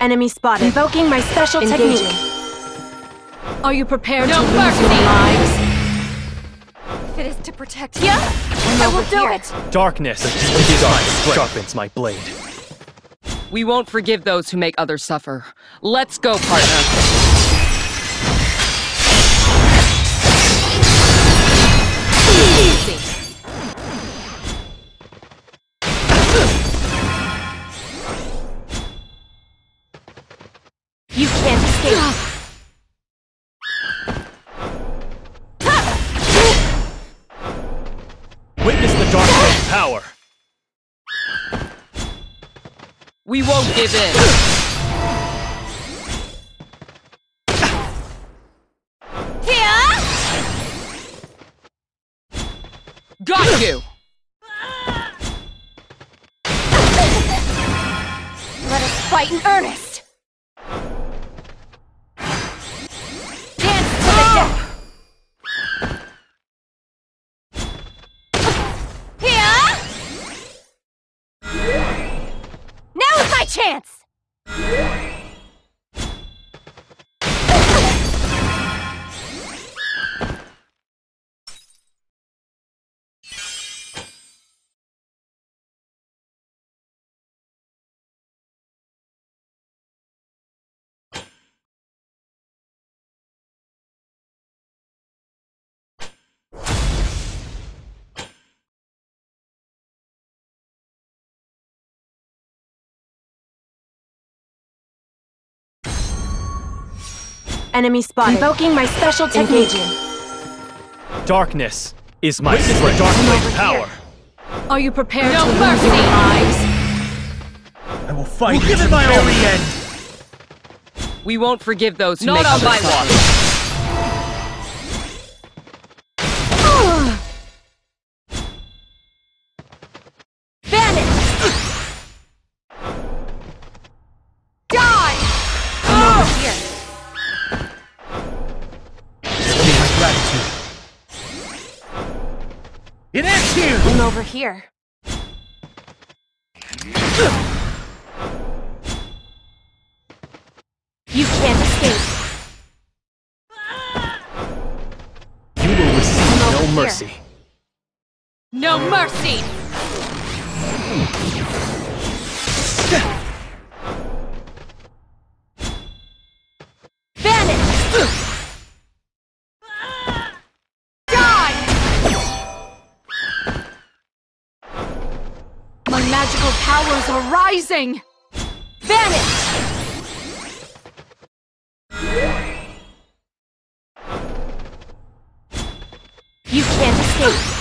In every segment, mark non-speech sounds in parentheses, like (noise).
Enemy spotted. Invoking my special Engaging. technique. Are you prepared No to lose your lives? If it is to protect you, I I will will do do it. Darkness is. Sharpens my blade. We won't forgive those who make others suffer. Let's go, partner. Give in. Here! Got you! Let us fight in earnest. Enemy spotted. Hmm. Invoking my special technique. Engaging. Darkness is my strength. Dark blade power. Are you prepared No to lose your lives? I will fight we'll give it my very end. We won't forgive those who Not make on my suffer. watch. Ends over here. You can't escape. You will receive no here. mercy. No mercy! Vanish! Powers are rising. Vanish! You can't escape.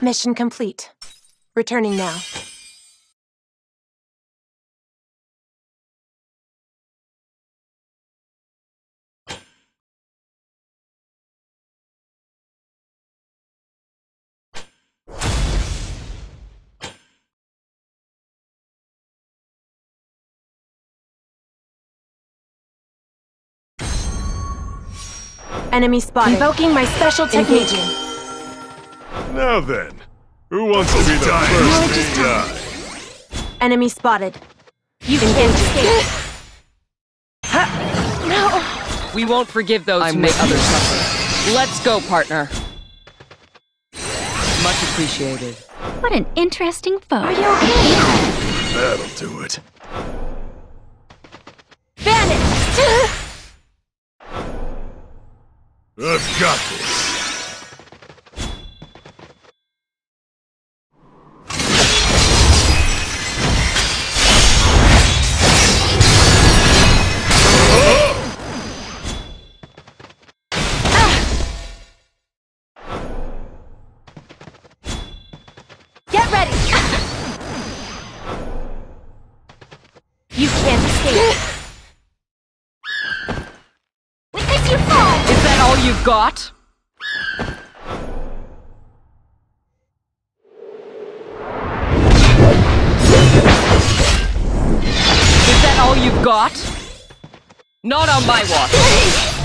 Mission complete. Returning now. Enemy spotted. Invoking my special technique. Engaging. Now then, who wants to be the first to die? Enemy spotted. You can't escape. No. We won't forgive those who make others suffer. Let's go, partner. Much appreciated. What an interesting foe. Are you okay? That'll do it. Vanish! (laughs) I've got this. All you've got? Is that all you've got? Not on my watch. (laughs)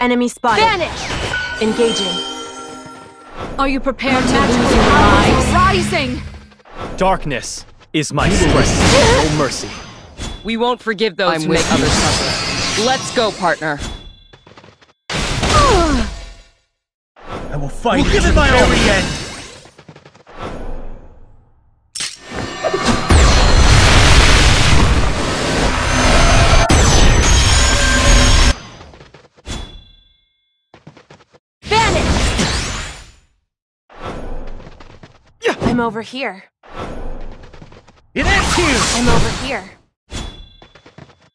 Enemy spotted. Vanish! Engaging. Are you prepared to lose your lives? Rising! Darkness is my strength. (laughs) No mercy. We won't forgive those who make others suffer. Let's go, partner. (sighs) I will fight we'll give it my very all. end. I'm over here. It ends here! I'm over here.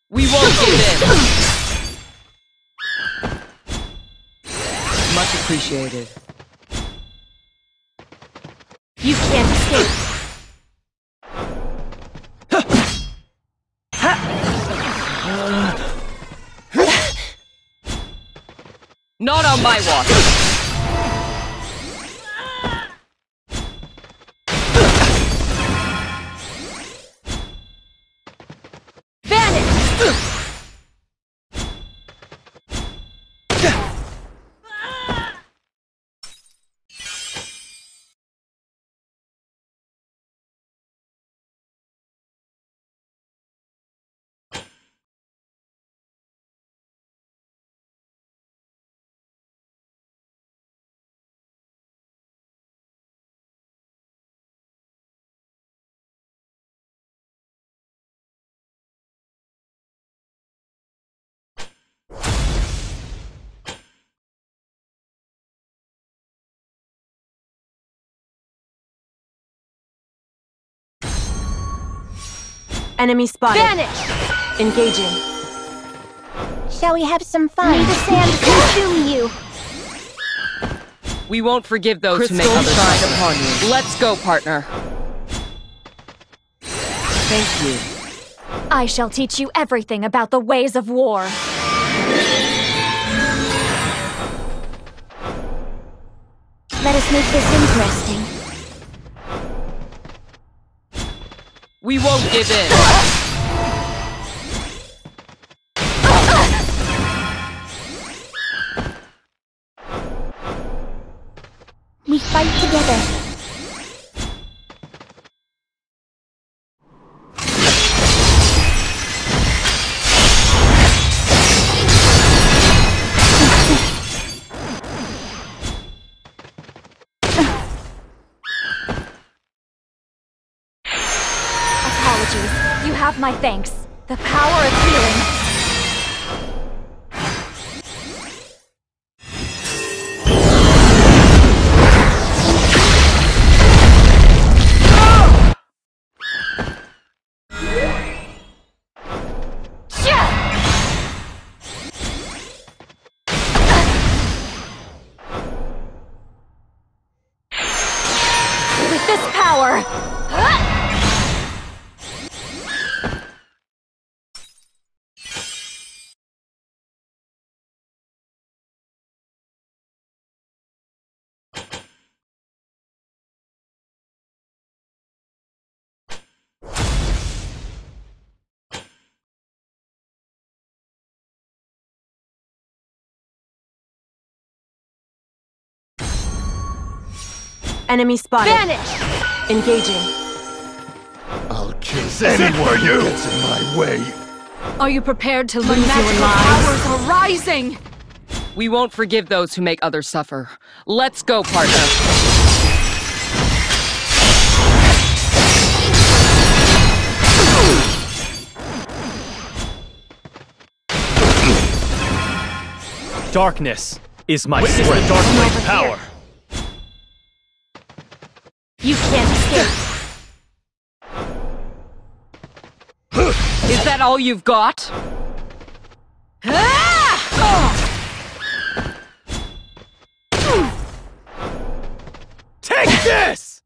We won't give in. Much appreciated. You can't escape. Not on my watch. っ Enemy spotted. Vanish! Engaging. Shall we have some fun? May the sand consume you. We won't forgive those Crystal who make others shine upon you. Let's go, partner. Thank you. I shall teach you everything about the ways of war. Let us make this interesting. We won't give in. (laughs) my thanks. The power of healing. Enemy spotted. Vanish! Engaging. I'll kiss anyone who gets in my way. Are you prepared to lose your lives? powers are rising! We won't forgive those who make others suffer. Let's go, partner. Darkness is my strength. Dark power. You can't escape. Is that all you've got? Take this!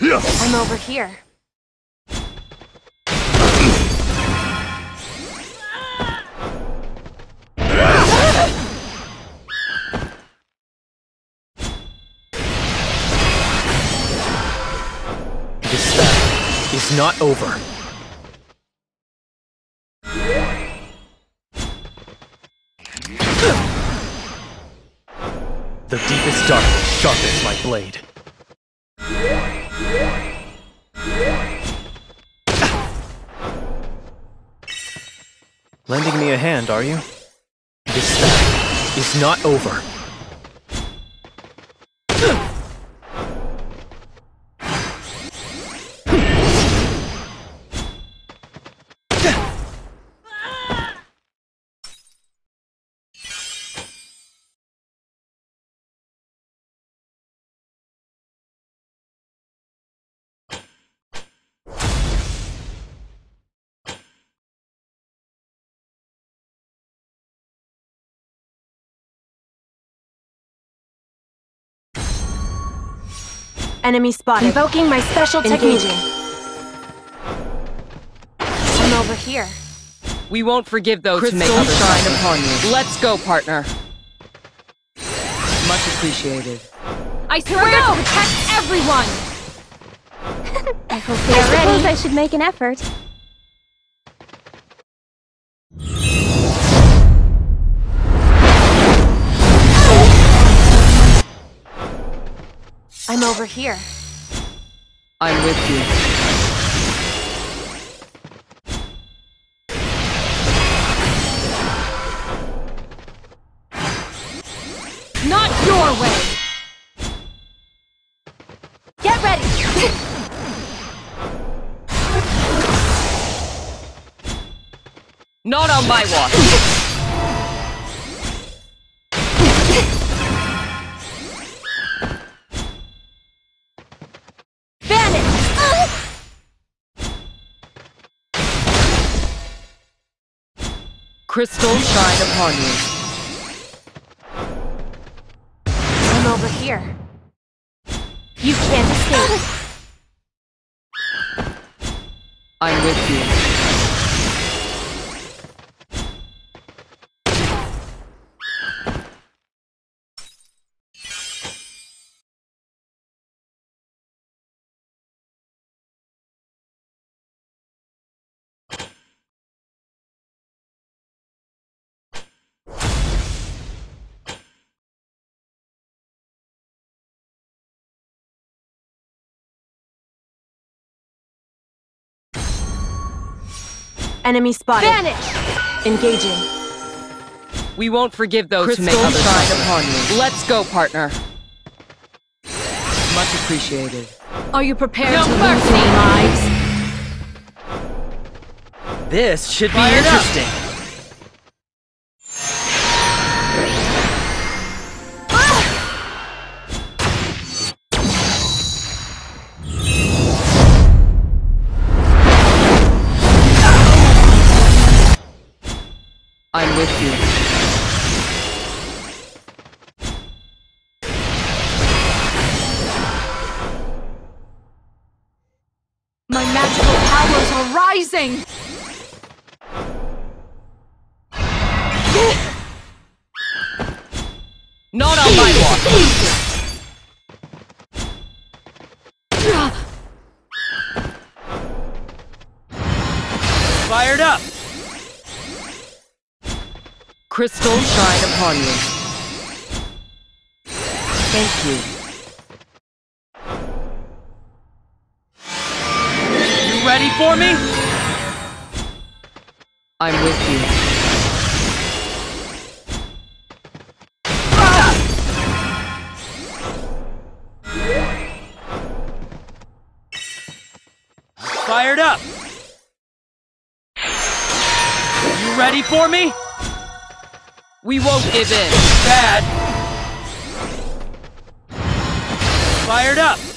I'm over here. Not over. The deepest darkness sharpens my blade. Lending me a hand, are you? This battle is not over. Enemy spotted. Invoking my special technique. I'm over here. We won't forgive those who make Crystal others shine suffer. upon you. Let's go, partner. Much appreciated. I swear to protect everyone! (laughs) I hope they are ready. I suppose I should make an effort. I'm over here. I'm with you. Not your way! Get ready! Not on my watch. Crystal shine upon you. I'm over here. You can't escape. I'm with you. Enemy spotted. Vanish! Engaging. We won't forgive those Crystal who make others shine upon you. Let's go, partner. Much appreciated. Are you prepared No to lose mercy. your lives? This should be Fired up. interesting. I'm Watch. Fired up! Crystal shine upon you. Thank you. You ready for me? I'm with you. For me? We won't give in. Bad! Fired up!